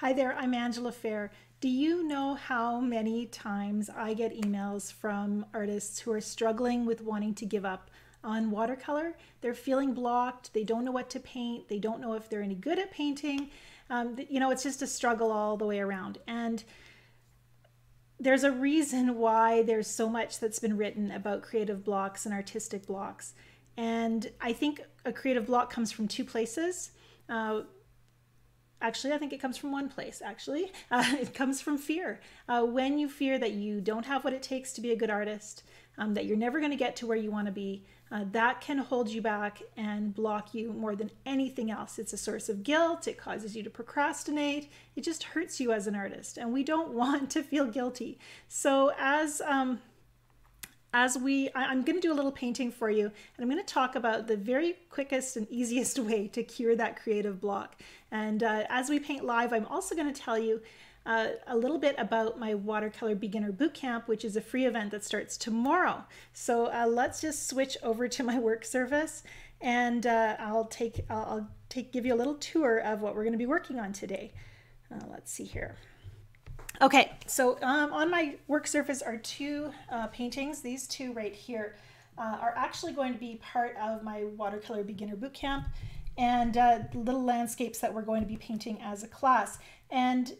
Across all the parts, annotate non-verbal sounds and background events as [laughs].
Hi there, I'm Angela Fehr. Do you know how many times I get emails from artists who are struggling with wanting to give up on watercolor? They're feeling blocked, they don't know what to paint, they don't know if they're any good at painting. Um, you know, it's just a struggle all the way around. And there's a reason why there's so much that's been written about creative blocks and artistic blocks. And I think a creative block comes from two places. Uh, Actually, I think it comes from one place, actually. [laughs] Uh, it comes from fear. Uh, when you fear that you don't have what it takes to be a good artist, um, that you're never going to get to where you want to be, uh, that can hold you back and block you more than anything else. It's a source of guilt. It causes you to procrastinate. It just hurts you as an artist. And we don't [laughs] want to feel guilty. So, as um, as we, I'm going to do a little painting for you, and I'm going to talk about the very quickest and easiest [laughs] way to cure that creative block. And uh, as we paint live, I'm also going to tell you uh, a little bit about my watercolor beginner bootcamp, which is a free event that starts tomorrow. So uh, let's just switch over to my work surface, and uh, I'll take, I'll, take, give you a little tour of what we're going to be working on today. Uh, let's see here. Okay, so um, on my work surface are two uh, paintings. These two right here uh, are actually going to be part of my watercolor beginner bootcamp and uh, little landscapes that we're going to be painting as a class. And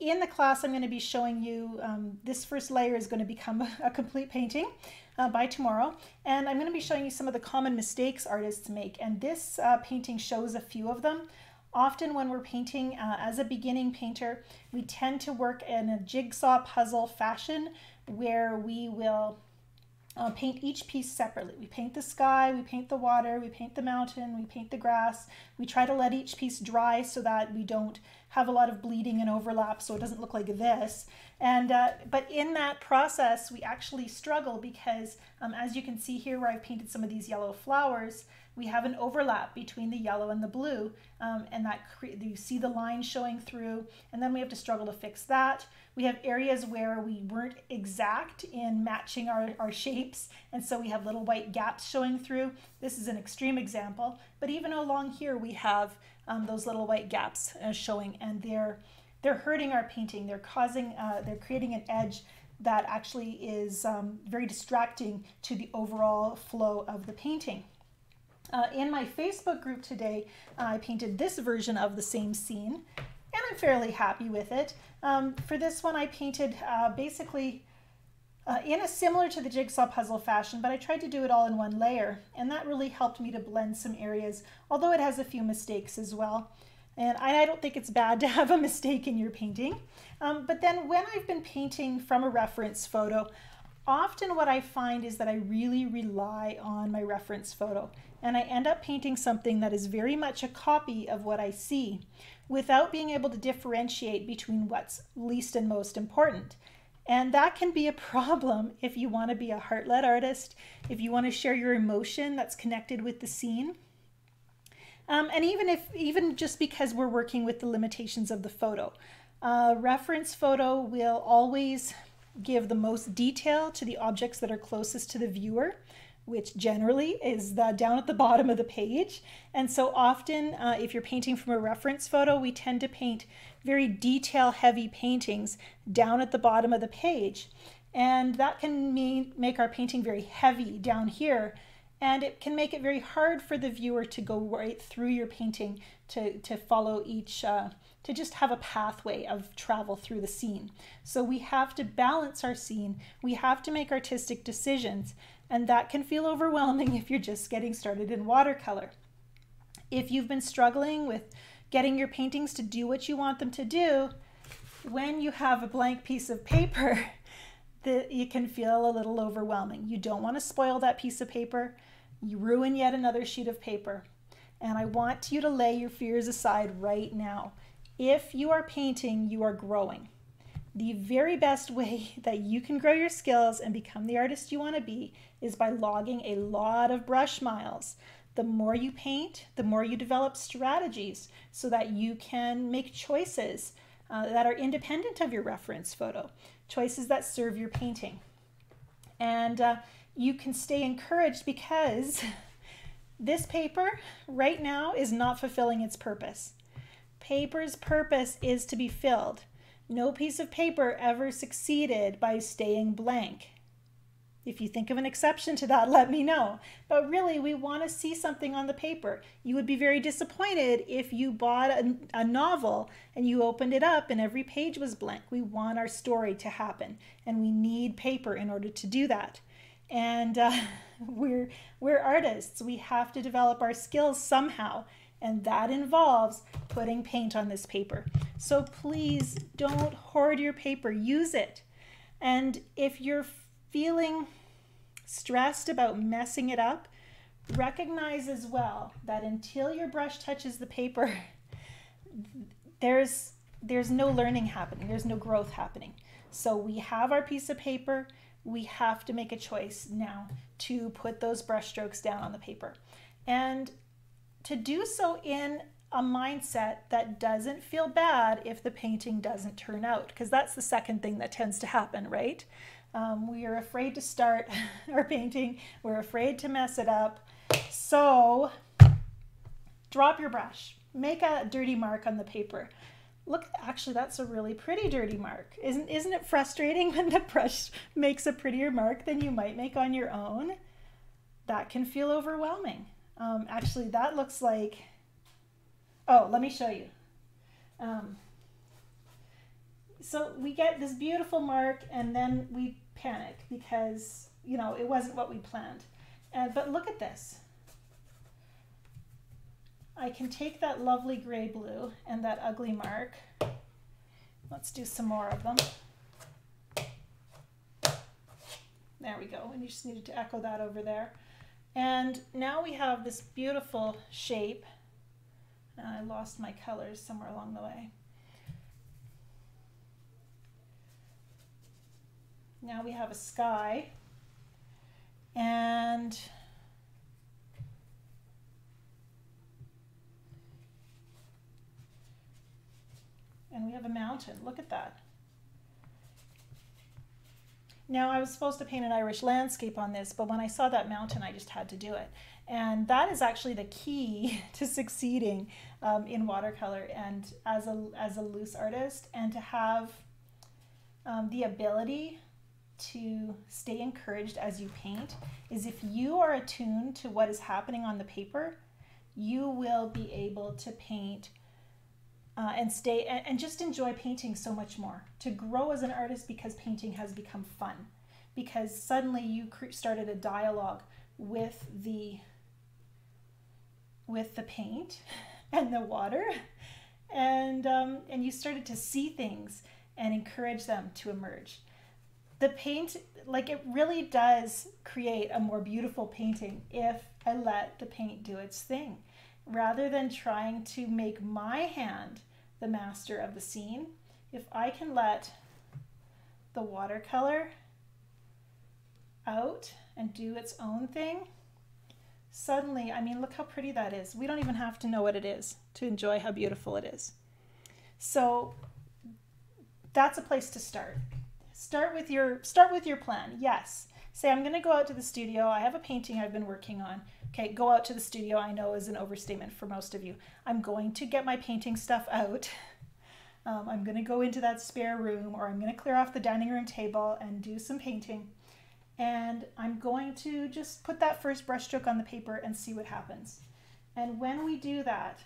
in the class, I'm going to be showing you um, this first layer is going to become [laughs] a complete painting uh, by tomorrow. And I'm going to be showing you some of the common mistakes artists make. And this uh, painting shows a few of them. Often when we're painting uh, as a beginning painter, we tend to work in a jigsaw puzzle fashion where we will uh, paint each piece separately. We paint the sky, we paint the water, we paint the mountain, we paint the grass. We try to let each piece dry so that we don't have a lot of bleeding and overlap so it doesn't look like this. And uh, But in that process, we actually struggle because um, as you can see here where I've painted some of these yellow flowers, we have an overlap between the yellow and the blue um, and that you see the line showing through and then we have to struggle to fix that. We have areas where we weren't exact in matching our, our shapes and so we have little white gaps showing through. This is an extreme example but even along here we have um, those little white gaps uh, showing and they're they're hurting our painting. They're causing, uh, they're creating an edge that actually is um, very distracting to the overall flow of the painting. Uh, in my Facebook group today, I painted this version of the same scene, and I'm fairly happy with it. Um, for this one, I painted uh, basically uh, in a similar to the jigsaw puzzle fashion, but I tried to do it all in one layer, and that really helped me to blend some areas, although it has a few mistakes as well. And I don't think it's bad to [laughs] have a mistake in your painting. Um, but then when I've been painting from a reference photo, often what I find is that I really rely on my reference photo and I end up painting something that is very much a copy of what I see without being able to differentiate between what's least and most important. And that can be a problem [laughs] if you want to be a heart led artist, if you want to share your emotion that's connected with the scene. Um, and even if, even just because we're working with the limitations of the photo, a reference photo will always give the most detail to the objects that are closest to the viewer which generally is the, down at the bottom of the page. And so often, uh, if you're painting from a reference photo, we tend to paint very detail heavy paintings down at the bottom of the page. And that can mean, make our painting very heavy down here. And it can make it very hard for the viewer to go right through your painting to, to follow each, uh, to just have a pathway of travel through the scene. So we have to balance our scene. We have to make artistic decisions and that can feel overwhelming [laughs] if you're just getting started in watercolor. If you've been struggling with getting your paintings to do what you want them to do, when you have a blank piece of paper, [laughs] that it can feel a little overwhelming. You don't want to spoil that piece of paper. You ruin yet another sheet of paper. And I want you to lay your fears aside right now. If you are painting, you are growing. The very best way [laughs] that you can grow your skills and become the artist you want to be is by logging a lot of brush miles. The more you paint, the more you develop strategies so that you can make choices uh, that are independent of your reference photo, choices that serve your painting. And uh, you can stay encouraged because [laughs] this paper right now is not fulfilling its purpose. Paper's purpose is to be filled. No piece of paper ever succeeded by staying blank. If you think of an exception to that, [laughs] let me know. But really, we want to see something on the paper. You would be very disappointed if you bought a, a, novel and you opened it up and every page was blank. We want our story to happen, and we need paper in order to do that. And uh, [laughs] we're we're artists. We have to develop our skills somehow and that involves putting paint on this paper. So please don't hoard your paper, use it. And if you're feeling stressed about messing it up, recognize as well that until your brush touches the paper, [laughs] there's there's no learning happening, there's no growth happening. So we have our piece of paper, we have to make a choice now to put those brush strokes down on the paper. And to do so in a mindset that doesn't feel bad if the painting doesn't turn out, because that's the second thing that tends to happen, right? Um, we are afraid to start [laughs] our painting, we're afraid to mess it up. So drop your brush, make a dirty mark on the paper. Look, actually, that's a really pretty dirty mark. Isn't, isn't it frustrating [laughs] when the brush makes a prettier mark than you might make on your own? That can feel overwhelming. Um, actually, that looks like, oh, let me show you. Um, so we get this beautiful mark and then we panic because, you know, it wasn't what we planned. And, but look at this. I can take that lovely gray blue and that ugly mark. Let's do some more of them. There we go. And you just needed to echo that over there. And now we have this beautiful shape. I lost my colors somewhere along the way. Now we have a sky and and we have a mountain. Look at that. Now, I was supposed to paint an Irish landscape on this, but when I saw that mountain, I just had to do it. And that is actually the key [laughs] to succeeding um, in watercolor and as a, as a loose artist, and to have um, the ability to stay encouraged as you paint is if you are attuned to what is happening on the paper, you will be able to paint uh, and stay and, and just enjoy painting so much more. To grow as an artist because painting has become fun, because suddenly you started a dialogue with the with the paint [laughs] and the water, and um, and you started to see things and encourage them to emerge. The paint, like it really does create a more beautiful painting if I let the paint do its thing rather than trying to make my hand the master of the scene, if I can let the watercolor out and do its own thing, suddenly, I mean, look how pretty that is. We don't even have to know what it is to enjoy how beautiful it is. So that's a place to start. Start with your start with your plan. Yes. Say I'm going to go out to the studio. I have a painting I've been working on. Okay, go out to the studio, I know is an overstatement for most of you. I'm going to get my painting stuff out. Um, I'm going to go into that spare room or I'm going to clear off the dining room table and do some painting. And I'm going to just put that first brushstroke on the paper and see what happens. And when we do that,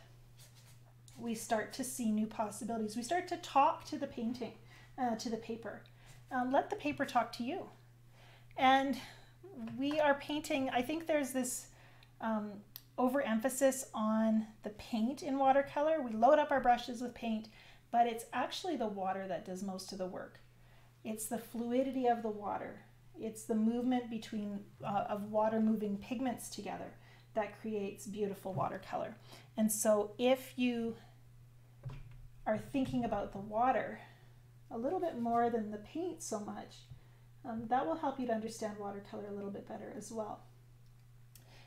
we start to see new possibilities. We start to talk to the painting, uh, to the paper. Um, let the paper talk to you. And we are painting, I think there's this um, overemphasis on the paint in watercolor. We load up our brushes with paint, but it's actually the water that does most of the work. It's the fluidity of the water. It's the movement between uh, of water moving pigments together that creates beautiful watercolor. And so if you are thinking about the water a little bit more than the paint so much, um, that will help you to understand watercolor a little bit better as well.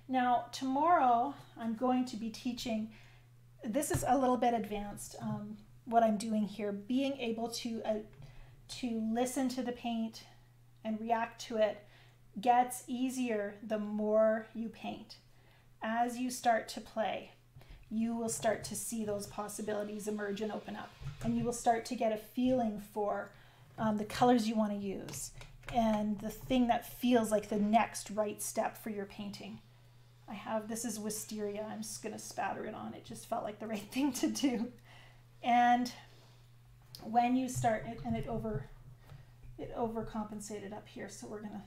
Now, tomorrow I'm going to be teaching, this is a little bit advanced, um, what I'm doing here, being able to, uh, to listen to the paint and react to it gets easier the more you paint as you start to play. you will start to see those possibilities emerge and open up. And you will start to get a feeling for um, the colors you want to use and the thing that feels like the next right step for your painting. I have, this is wisteria. I'm just going to spatter it on. It just felt like the right [laughs] thing to do. And when you start it, and it over, it overcompensated up here. So we're going to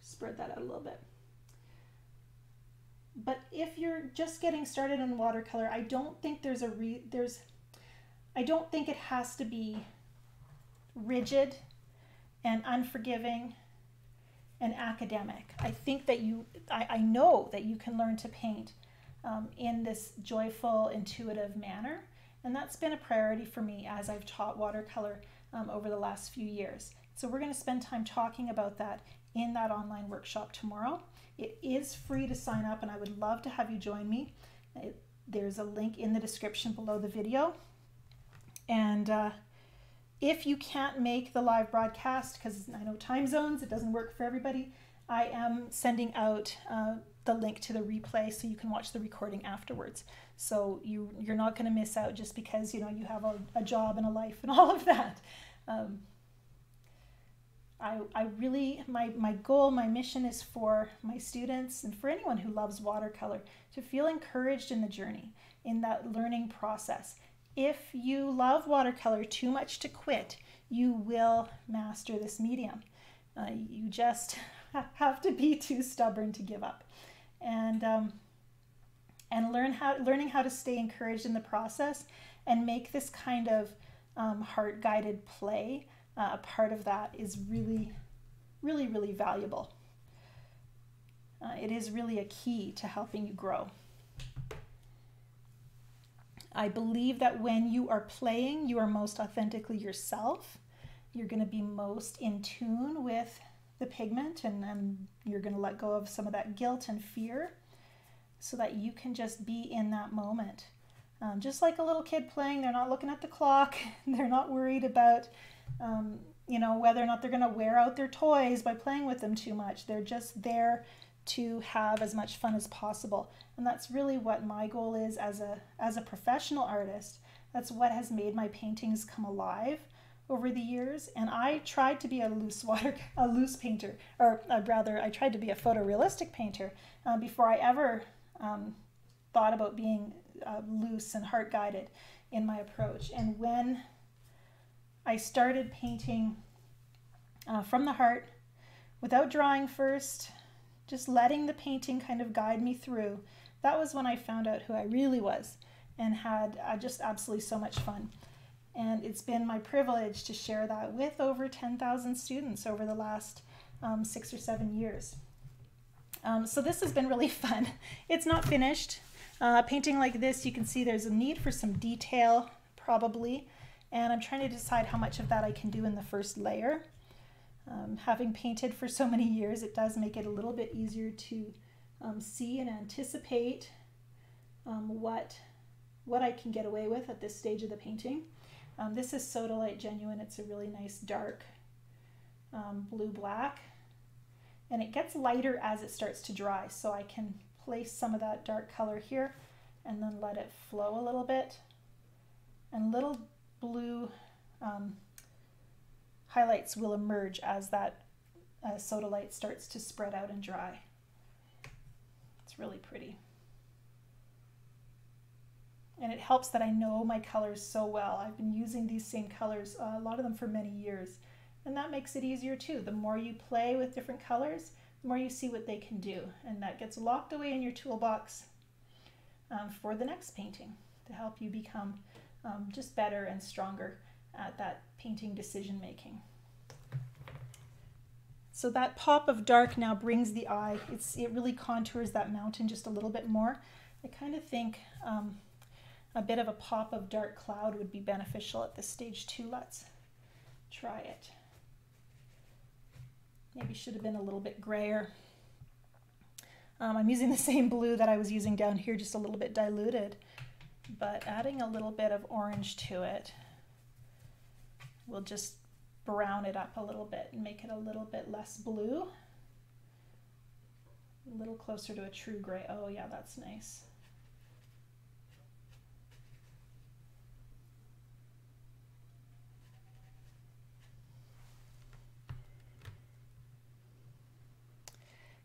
spread that out a little bit. But if you're just getting started in watercolor, I don't think there's a re, there's, I don't think it has to be rigid and unforgiving and academic. I think that you, I, I know that you can learn to paint um, in this joyful, intuitive manner. And that's been a priority for me as I've taught watercolor um, over the last few years. So we're going to spend time talking about that in that online workshop tomorrow. It is free to sign up and I would love to have you join me. It, there's a link in the description below the video. And uh, if you can't make the live broadcast, because I know time zones, it doesn't work for everybody, I am sending out uh, the link to the replay so you can watch the recording afterwards. So you, you're not going to miss out just because you know you have a, a, job and a life and [laughs] all of that. Um, I, I really, my, my goal, my mission is for my students and for anyone who loves watercolor to feel encouraged in the journey, in that learning process if you love watercolor too much to quit, you will master this medium. Uh, you just [laughs] have to be too stubborn to give up. And, um, and learn how, learning how to stay encouraged in the process and make this kind of um, heart guided play uh, a part of that is really, really, really valuable. Uh, it is really a key to helping you grow. I believe that when you are playing, you are most authentically yourself. You're going to be most in tune with the pigment and then you're going to let go of some of that guilt and fear so that you can just be in that moment. Um, just like a little kid playing, they're not looking at the clock, [laughs] they're not worried about, um, you know, whether or not they're going to wear out their toys by playing with them too much. They're just there to have as much fun as possible. And that's really what my goal is as a as a professional artist. That's what has made my paintings come alive over the years. And I tried to be a loose water [laughs] a loose painter, or uh, rather, I tried to be a photorealistic painter uh, before I ever um, thought about being uh, loose and heart guided in my approach. And when I started painting uh, from the heart, without drawing first, just letting the painting kind of guide me through, that was when I found out who I really was and had uh, just absolutely so much fun. And it's been my privilege to share that with over 10,000 students over the last um, six or seven years. Um, so this has been really [laughs] fun. It's not finished. Uh, painting like this, you can see there's a need for some detail, probably. And I'm trying to decide how much of that I can do in the first layer. Um, having painted for so many years, it does make it a little bit easier to um, see and anticipate um, what, what I can get away with at this stage of the painting. Um, this is Sodalite Genuine. It's a really nice dark um, blue-black. And it gets lighter as it starts to dry, so I can place some of that dark color here and then let it flow a little bit. And little blue um, highlights will emerge as that uh, sodalite starts to spread out and dry. It's really pretty. And it helps that I know my colors so well. I've been using these same colors, uh, a lot of them for many years. And that makes it easier too. The more you play with different colors, the more you see what they can do. And that gets locked away in your toolbox um, for the next painting to help you become um, just better and stronger at that painting decision making. So that pop of dark now brings the eye. It's, it really contours that mountain just a little bit more. I kind of think um, a bit of a pop of dark cloud would be beneficial at this stage too. Let's try it. Maybe should have been a little bit grayer. Um, I'm using the [laughs] same blue that I was using down here, just a little bit diluted, but adding a little bit of orange to it We'll just brown it up a little bit and make it a little bit less blue. A little closer to a true gray. Oh yeah, that's nice.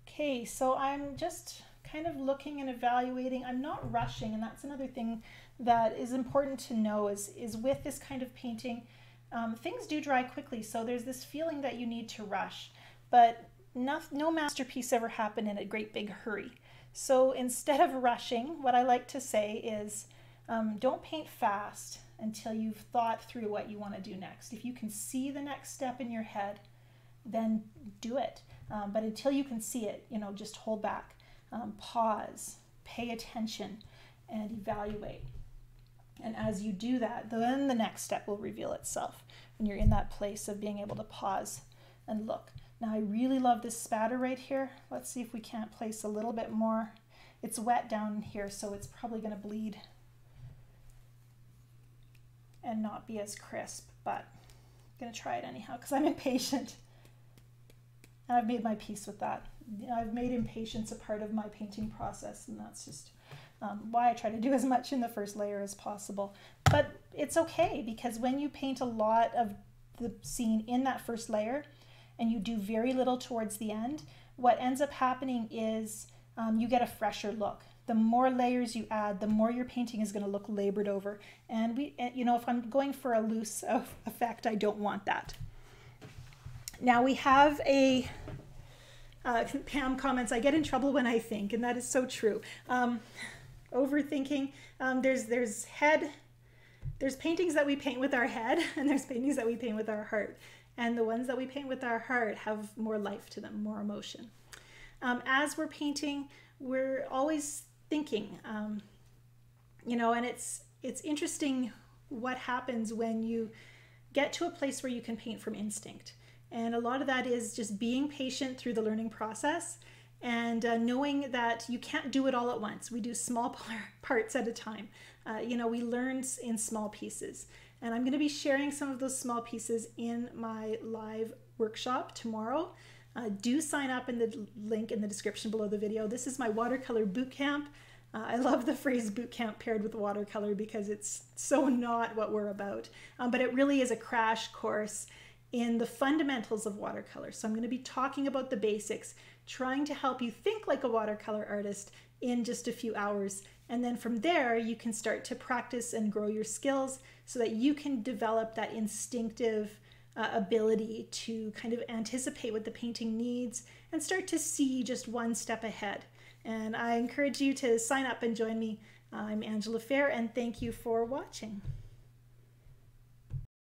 Okay, so I'm just kind of looking and evaluating. I'm not rushing, and that's another thing that is important to know is, is with this kind of painting, um, things do dry quickly. So there's this feeling that you need to rush, but no, no masterpiece ever happened in a great big hurry. So instead of rushing, what I like to say is um, don't paint fast until you've thought through what you want to do next. If you can see the next step in your head, then do it. Um, but until you can see it, you know, just hold back, um, pause, pay attention, and evaluate. And as you do that, then the next step will reveal itself when you're in that place of being able to pause and look. Now I really love this spatter right here. Let's see if we can't place a little bit more. It's wet down here, so it's probably gonna bleed and not be as crisp, but I'm gonna try it anyhow because I'm [laughs] impatient. And I've made my peace with that. I've made impatience a part of my painting process, and that's just um, why I try to do as much in the first layer as possible. But it's okay because when you paint a lot of the scene in that first layer, and you do very little towards the end, what ends up happening is um, you get a fresher look. The more layers you add, the more your painting is going to look labored over. And we, you know, if I'm going for a loose [laughs] effect, I don't want that. Now we have a uh, [laughs] Pam comments, I get in trouble when I think, and that is so true. Um, overthinking, um, there's, there's head, there's paintings that we paint with our head, [laughs] and there's paintings that we paint with our heart. And the ones that we paint with our heart have more life to them, more emotion. Um, as we're painting, we're always thinking, um, you know, and it's it's interesting what happens when you get to a place where you can paint from instinct. And a lot of that is just being patient through the learning process and uh, knowing that you can't do it all at once. We do small [laughs] parts at a time. Uh, you know, we learn in small pieces. And I'm going to be sharing some of those small pieces in my live workshop tomorrow. Uh, do sign up in the link in the description below the video. This is my watercolor boot camp. Uh, I love the phrase boot camp paired with watercolor because it's so not what we're about. Um, but it really is a crash course in the fundamentals of watercolor. So I'm going to be talking about the basics, trying to help you think like a watercolor artist in just a few hours and then from there, you can start to practice and grow your skills so that you can develop that instinctive uh, ability to kind of anticipate what the painting needs and start to see just one step ahead. And I encourage you to sign up and join me. I'm Angela Fehr, and thank you for watching.